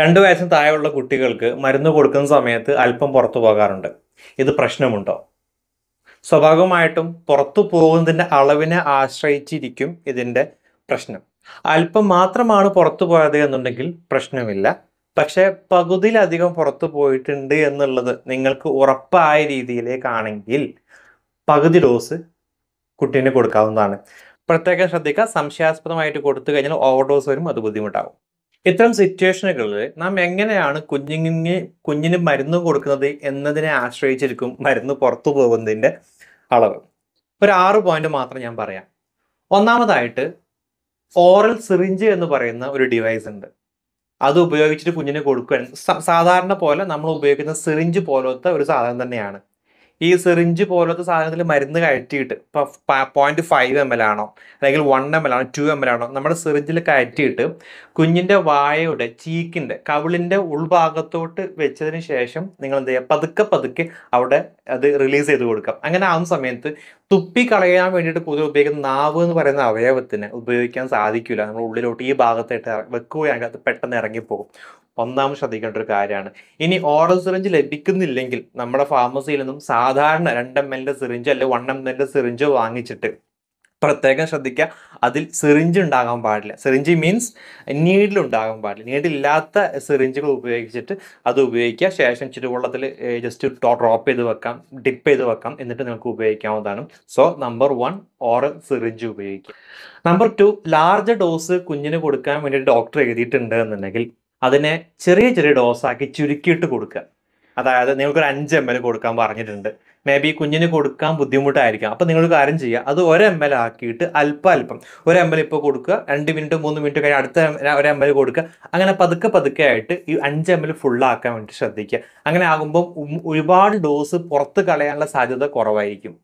രണ്ട് വയസ്സിന് താഴെയുള്ള കുട്ടികൾക്ക് മരുന്ന് കൊടുക്കുന്ന സമയത്ത് അല്പം പുറത്തു പോകാറുണ്ട്. ഇത് പ്രശ്നമുണ്ടോ? സ്വാഭാവികമായിട്ടും പുറത്തു പോകുന്നതിന്റെ അളവിനെ ആശ്രയിച്ചിരിക്കും ഇതിന്റെ പ്രശ്നം. അല്പം മാത്രമാണ് പുറത്തു പോയത് എന്നുണ്ടെങ്കിൽ പ്രശ്നമില്ല. പക്ഷേ പകുതിയിലധികം പുറത്തു പോയിട്ടുണ്ട് എന്നുള്ളത് നിങ്ങൾക്ക് ഉറപ്പായ രീതിയിലേക്കാണെങ്കിൽ പകുതി ഡോസ് കുട്ടീനെ കൊടുക്കാവുന്നതാണ്. പ്രത്യേകം ശ്രദ്ധിക്കുക. സംശയാസ്പദമായിട്ട് കൊടുത്തു കഴിഞ്ഞാൽ ഓവർ ഡോസ് വരും. അത് ബുദ്ധിമുട്ടാകും ഇത്തരം സിറ്റുവേഷനുകളിൽ നാം എങ്ങനെയാണ് കുഞ്ഞിന് കുഞ്ഞിന് മരുന്ന് കൊടുക്കുന്നത് എന്നതിനെ ആശ്രയിച്ചിരിക്കും മരുന്ന് പുറത്തു പോകുന്നതിന്റെ അളവ്. ഒരു ആറ് പോയിന്റ് മാത്രം ഞാൻ പറയാം. ഒന്നാമതായിട്ട് ഓറൽ സിറിഞ്ച് എന്ന് പറയുന്ന ഒരു ഡിവൈസ് ഉണ്ട്. അത് ഉപയോഗിച്ചിട്ട് കുഞ്ഞിന് കൊടുക്കാൻ സാധാരണ പോലെ നമ്മൾ ഉപയോഗിക്കുന്ന സിറിഞ്ച് പോലത്തെ ഒരു സാധനം തന്നെയാണ്. ഈ സിറിഞ്ച് പോലത്തെ സാധനത്തിൽ മരുന്ന് കയറ്റിയിട്ട് ഇപ്പോൾ പോയിന്റ് ഫൈവ് എം എൽ ആണോ അല്ലെങ്കിൽ വൺ എം എൽ ആണോ ടു എം എൽ ആണോ നമ്മുടെ സിറിഞ്ചിൽ കയറ്റിയിട്ട് കുഞ്ഞിന്റെ വായയുടെ ചീക്കിന്റെ കവിളിന്റെ ഉൾഭാഗത്തോട്ട് വെച്ചതിന് ശേഷം നിങ്ങൾ എന്ത് ചെയ്യുക? പതുക്കെ പതുക്കെ അവിടെ അത് റിലീസ് ചെയ്ത് കൊടുക്കാം അങ്ങനെ ആവുന്ന സമയത്ത് തുപ്പി കളയാൻ വേണ്ടിയിട്ട് പൊതുവെ ഉപയോഗിക്കുന്ന നാവ് എന്ന് പറയുന്ന അവയവത്തിന് ഉപയോഗിക്കാൻ സാധിക്കില്ല നമ്മൾ ഉള്ളിലോട്ട് ഈ ഭാഗത്തായിട്ട് വെക്കുകയാണെങ്കിൽ അത് പെട്ടെന്ന് ഇറങ്ങിപ്പോകും. ഒന്നാമത് ശ്രദ്ധിക്കേണ്ട ഒരു കാര്യമാണ്. ഇനി ഓറൽ സിറിഞ്ച് ലഭിക്കുന്നില്ലെങ്കിൽ നമ്മുടെ ഫാർമസിയിൽ നിന്നും സാധാരണ രണ്ട് എം എല്ലിന്റെ സിറിഞ്ച് അല്ലെങ്കിൽ വൺ എം എല്ലിന്റെ സിറിഞ്ച് വാങ്ങിച്ചിട്ട് പ്രത്യേകം ശ്രദ്ധിക്കുക. അതിൽ സിറിഞ്ച് ഉണ്ടാകാൻ പാടില്ല. സിറിഞ്ച് മീൻസ് നീഡിൽ ഉണ്ടാകാൻ പാടില്ല. നീഡില്ലാത്ത സിറിഞ്ചുകൾ ഉപയോഗിച്ചിട്ട് അത് ഉപയോഗിക്കുക. ശേഷം ചുരുവെള്ളത്തിൽ ജസ്റ്റ് ഡ്രോപ്പ് ചെയ്ത് വെക്കാം. ഡിപ്പ് ചെയ്ത് വെക്കാം. എന്നിട്ട് നിങ്ങൾക്ക് ഉപയോഗിക്കാവുന്നതാണ്. So number one oral syringe ഉപയോഗിക്കുക. നമ്പർ ടു ലാർജ് ഡോസ് കുഞ്ഞിന് കൊടുക്കാൻ വേണ്ടി ഡോക്ടർ എഴുതിയിട്ടുണ്ട് എന്നുണ്ടെങ്കിൽ അതിനെ ചെറിയ ചെറിയ ഡോസാക്കി ചുരുക്കിയിട്ട് കൊടുക്കുക. അതായത് നിങ്ങൾക്ക് ഒരു അഞ്ച് എം എൽ കൊടുക്കാൻ പറഞ്ഞിട്ടുണ്ട്. മേ ബി കുഞ്ഞിന് കൊടുക്കാൻ ബുദ്ധിമുട്ടായിരിക്കാം. അപ്പം നിങ്ങൾ കാര്യം ചെയ്യുക. അത് ഒരു എം എൽ ആക്കിയിട്ട് അല്പം അല്പം. ഒരു എം എൽ ഇപ്പോൾ കൊടുക്കുക. രണ്ട് മിനിറ്റ് മൂന്ന് മിനിറ്റ് കഴിഞ്ഞ് അടുത്ത ഒരു എം എൽ കൊടുക്കുക. അങ്ങനെ പതുക്കെ പതുക്കെ ആയിട്ട് ഈ അഞ്ച് എം എൽ ഫുള്ളാക്കാൻ വേണ്ടി ശ്രദ്ധിക്കുക. അങ്ങനെ ആകുമ്പോൾ ഒരുപാട് ഡോസ് പുറത്ത് കളയാനുള്ള സാധ്യത കുറവായിരിക്കും.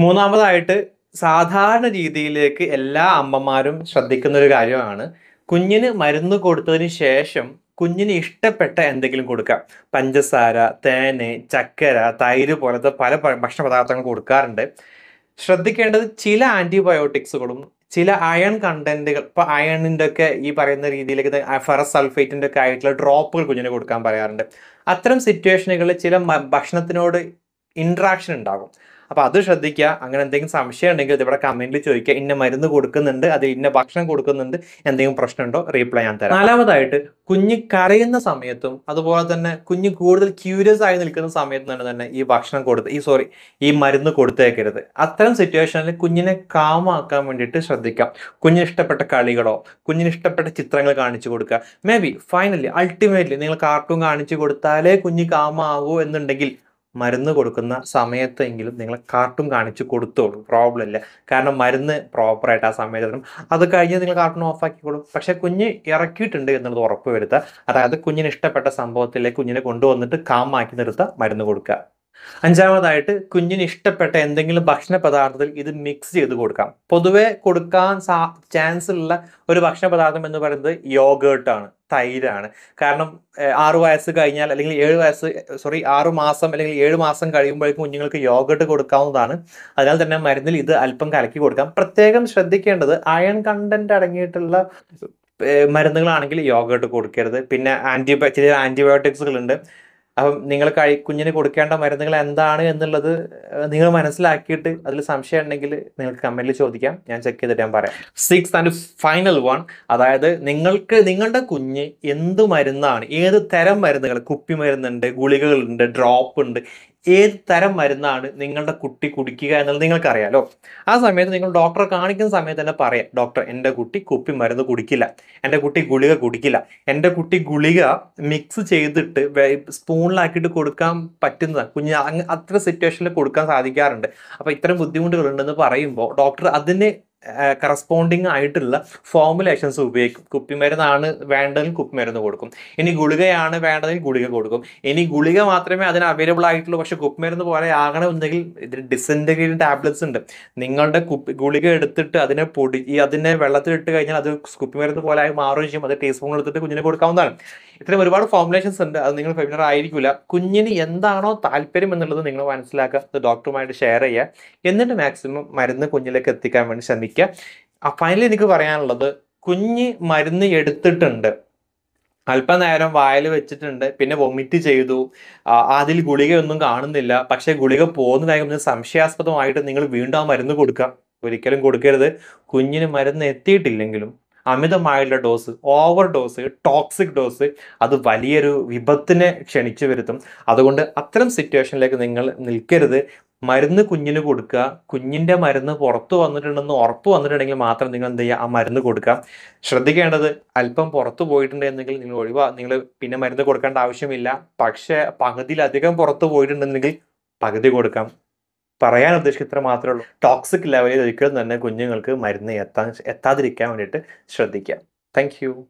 മൂന്നാമതായിട്ട് സാധാരണ രീതിയിലേക്ക് എല്ലാ അമ്മമാരും ശ്രദ്ധിക്കുന്ന ഒരു കാര്യമാണ്. കുഞ്ഞിന് മരുന്ന് കൊടുത്തതിന് ശേഷം കുഞ്ഞിന് ഇഷ്ടപ്പെട്ട എന്തെങ്കിലും കൊടുക്കാം. പഞ്ചസാര തേന് ചക്കര തൈര് പോലത്തെ പല ഭക്ഷണ പദാർത്ഥങ്ങൾ കൊടുക്കാറുണ്ട്. ശ്രദ്ധിക്കേണ്ടത് ചില ആന്റിബയോട്ടിക്സുകളും ചില അയൺ കണ്ടന്റുകൾ ഇപ്പൊ അയണിന്റെ ഒക്കെ ഈ പറയുന്ന രീതിയിലേക്ക് ഫെറസ് സൾഫേറ്റിന്റെ ഒക്കെ ആയിട്ടുള്ള ഡ്രോപ്പുകൾ കുഞ്ഞിന് കൊടുക്കാൻ പറയാറുണ്ട്. അത്തരം സിറ്റുവേഷനുകളിൽ ചില ഭക്ഷണത്തിനോട് ഇൻട്രാക്ഷൻ ഉണ്ടാകും. അപ്പൊ അത് ശ്രദ്ധിക്കുക. അങ്ങനെ എന്തെങ്കിലും സംശയം ഉണ്ടെങ്കിൽ ഇതിവിടെ കമന്റിൽ ചോദിക്കുക. ഇന്ന മരുന്ന് കൊടുക്കുന്നുണ്ട് അത് ഇന്ന ഭക്ഷണം കൊടുക്കുന്നുണ്ട് എന്തെങ്കിലും പ്രശ്നമുണ്ടോ? റീപ്ലൈ ഞാൻ തരാം. നാലാമതായിട്ട് കുഞ്ഞ് കരയുന്ന സമയത്തും അതുപോലെ തന്നെ കുഞ്ഞ് കൂടുതൽ ക്യൂരിയസ് ആയി നിൽക്കുന്ന സമയത്തും തന്നെ തന്നെ ഈ ഭക്ഷണം കൊടുത്ത് ഈ സോറി ഈ മരുന്ന് കൊടുത്തേക്കരുത്. അത്തരം സിറ്റുവേഷനിൽ കുഞ്ഞിനെ കാമാക്കാൻ വേണ്ടിയിട്ട് ശ്രദ്ധിക്കാം. കുഞ്ഞിന് ഇഷ്ടപ്പെട്ട കളികളോ കുഞ്ഞിന് ഇഷ്ടപ്പെട്ട ചിത്രങ്ങൾ കാണിച്ചു കൊടുക്കുക. മേ ബി ഫൈനലി അൾട്ടിമേറ്റ്ലി നിങ്ങൾ കാർട്ടൂൺ കാണിച്ചു കൊടുത്താലേ കുഞ്ഞ് കാമാകൂ എന്നുണ്ടെങ്കിൽ മരുന്ന് കൊടുക്കുന്ന സമയത്തെങ്കിലും നിങ്ങൾ കാർട്ടൂൺ കാണിച്ച് കൊടുത്തോളൂ. പ്രോബ്ലം ഇല്ല. കാരണം മരുന്ന് പ്രോപ്പറായിട്ട് ആ സമയത്ത് തരും. അത് കഴിഞ്ഞ് നിങ്ങൾ കാർട്ടൂൺ ഓഫാക്കി കൊടുക്കും പക്ഷേ കുഞ്ഞ് ഇറക്കിയിട്ടുണ്ട് എന്നുള്ളത് ഉറപ്പ് വരുത്തുക. അതായത് കുഞ്ഞിന് ഇഷ്ടപ്പെട്ട സംഭവത്തിലേക്ക് കുഞ്ഞിനെ കൊണ്ടുവന്നിട്ട് കാമാക്കി നിർത്തുക മരുന്ന് കൊടുക്കുക. അഞ്ചാമതായിട്ട് കുഞ്ഞിന് ഇഷ്ടപ്പെട്ട എന്തെങ്കിലും ഭക്ഷണ പദാർത്ഥത്തിൽ ഇത് മിക്സ് ചെയ്ത് കൊടുക്കാം. പൊതുവെ കൊടുക്കാൻ ചാൻസ് ഉള്ള ഒരു ഭക്ഷണ പദാർത്ഥം എന്ന് പറയുന്നത് യോഗേർട്ടാണ് തൈരാണ്. കാരണം ആറ് വയസ്സ് കഴിഞ്ഞാൽ അല്ലെങ്കിൽ ഏഴ് വയസ്സ് സോറി ആറ് മാസം അല്ലെങ്കിൽ ഏഴ് മാസം കഴിയുമ്പോഴേക്കും കുഞ്ഞുങ്ങൾക്ക് യോഗട്ട് കൊടുക്കാവുന്നതാണ്. അതിനാൽ തന്നെ മരുന്നിൽ ഇത് അല്പം കലക്കി കൊടുക്കാം. പ്രത്യേകം ശ്രദ്ധിക്കേണ്ടത് അയൺ കണ്ടന്റ് അടങ്ങിയിട്ടുള്ള മരുന്നുകളാണെങ്കിൽ യോഗട്ട് കൊടുക്കരുത്. പിന്നെ ആന്റിബയോ ചില ആന്റിബയോട്ടിക്സുകൾ ഉണ്ട് അപ്പം നിങ്ങൾ കഴി കുഞ്ഞിന് കൊടുക്കേണ്ട മരുന്നുകൾ എന്താണ് എന്നുള്ളത് നിങ്ങൾ മനസ്സിലാക്കിയിട്ട് അതിൽ സംശയം ഉണ്ടെങ്കിൽ നിങ്ങൾക്ക് കമന്റിൽ ചോദിക്കാം. ഞാൻ ചെക്ക് ചെയ്തിട്ട് ഞാൻ പറയാം. സിക്സ് ആൻഡ് ഫൈനൽ വൺ അതായത് നിങ്ങൾക്ക് നിങ്ങളുടെ കുഞ്ഞ് എന്ത് മരുന്നാണ് ഏത് തരം മരുന്നുകൾ? കുപ്പി മരുന്നുണ്ട് ഗുളികകളുണ്ട് ഡ്രോപ്പ് ഉണ്ട് ഏത് തരം മരുന്നാണ് നിങ്ങളുടെ കുട്ടി കുടിക്കുക എന്നുള്ളത് നിങ്ങൾക്കറിയാലോ. ആ സമയത്ത് നിങ്ങൾ ഡോക്ടറെ കാണിക്കുന്ന സമയത്ത് തന്നെ പറയാം ഡോക്ടർ എന്റെ കുട്ടി കുപ്പി മരുന്ന് കുടിക്കില്ല എന്റെ കുട്ടി ഗുളിക കുടിക്കില്ല എന്റെ കുട്ടി ഗുളിക മിക്സ് ചെയ്തിട്ട് സ്പൂണിലാക്കിയിട്ട് കൊടുക്കാൻ പറ്റുന്നതാണ് കുഞ്ഞ് അത്ര സിറ്റുവേഷനിൽ കൊടുക്കാൻ സാധിക്കാറുണ്ട്. അപ്പോൾ ഇത്തരം ബുദ്ധിമുട്ടുകൾ ഉണ്ടെന്ന് പറയുമ്പോൾ ഡോക്ടർ അതിന് കറസ്പോണ്ടിങ് ആയിട്ടുള്ള ഫോർമുലേഷൻസ് ഉപയോഗിക്കും. കുപ്പിമരുന്നാണ് വേണ്ടതെങ്കിൽ കുപ്പിമരുന്ന് കൊടുക്കും. ഇനി ഗുളികയാണ് വേണ്ടതെങ്കിൽ ഗുളിക കൊടുക്കും. ഇനി ഗുളിക മാത്രമേ അതിന് അവൈലബിൾ ആയിട്ടുള്ളൂ. പക്ഷെ കുപ്പിമരുന്ന് പോലെ ആകണമെന്നുണ്ടെങ്കിൽ ഇതിന് ഡിസെന്റഗ്രീൻ ടാബ്ലറ്റ്സ് ഉണ്ട്. നിങ്ങളുടെ കുപ്പി ഗുളിക എടുത്തിട്ട് അതിനെ പൊടി ഈ അതിനെ വെള്ളത്തിലിട്ട് കഴിഞ്ഞാൽ അത് കുപ്പിമരുന്ന് പോലെ ആയി മാറുകയും ചെയ്യും. അത് ടീസ്പൂൺ എടുത്തിട്ട് കുഞ്ഞിനെ കൊടുക്കാവുന്നതാണ്. ഇത്തരം ഒരുപാട് ഫോർമുലേഷൻസ് ഉണ്ട്. അത് നിങ്ങൾ ഫെമിനർ ആയിരിക്കില്ല കുഞ്ഞിന് എന്താണോ താല്പര്യം എന്നുള്ളത് നിങ്ങൾ മനസ്സിലാക്കുക. അത് ഡോക്ടറുമായിട്ട് ഷെയർ ചെയ്യുക. എന്നിട്ട് മാക്സിമം മരുന്ന് കുഞ്ഞിലേക്ക് എത്തിക്കാൻ വേണ്ടി ശ്രമിക്കുക. ഫൈനലി എനിക്ക് പറയാനുള്ളത് കുഞ്ഞ് മരുന്ന് എടുത്തിട്ടുണ്ട്. അല്പനേരം വായിൽ വെച്ചിട്ടുണ്ട് പിന്നെ വൊമിറ്റ് ചെയ്തു. ആ, അതിൽ ഗുളികയൊന്നും കാണുന്നില്ല. പക്ഷേ ഗുളിക പോകുന്നതായി സംശയാസ്പദമായിട്ട് നിങ്ങൾ വീണ്ടും ആ മരുന്ന് കൊടുക്കുക. ഒരിക്കലും കൊടുക്കരുത്. കുഞ്ഞിന് മരുന്ന് എത്തിയിട്ടില്ലെങ്കിലും. അമിതമായുള്ള dose overdose toxic dose അത് വലിയൊരു വിപത്തിനെ ക്ഷണിച്ചു വരുത്തും. അതുകൊണ്ട് അത്തരം സിറ്റുവേഷനിലേക്ക് നിങ്ങൾ നിൽക്കരുത്. മരുന്ന് കുഞ്ഞിന് കൊടുക്കുക. കുഞ്ഞിന്റെ മരുന്ന് പുറത്തു വന്നിട്ടുണ്ടെന്ന് ഉറപ്പ് വന്നിട്ടുണ്ടെങ്കിൽ മാത്രം നിങ്ങൾ എന്ത് ചെയ്യുക? ആ മരുന്ന് കൊടുക്കുക. ശ്രദ്ധിക്കേണ്ടത് അല്പം പുറത്തു പോയിട്ടുണ്ടെങ്കിൽ നിങ്ങൾ ഒഴിവാ. നിങ്ങൾ പിന്നെ മരുന്ന് കൊടുക്കേണ്ട ആവശ്യമില്ല. പക്ഷേ പകുതിയിലധികം പുറത്തു പോയിട്ടുണ്ടെന്നുണ്ടെങ്കിൽ പകുതി കൊടുക്കാം. പറയാൻ ഉദ്ദേശിക്കുന്ന മാത്രമേ ഉള്ളൂ. ടോക്സിക് ലെവലിൽ ഒരിക്കലും തന്നെ കുഞ്ഞുങ്ങൾക്ക് മരുന്ന് എത്താൻ എത്താതിരിക്കാൻ വേണ്ടിയിട്ട് ശ്രദ്ധിക്കാം താങ്ക്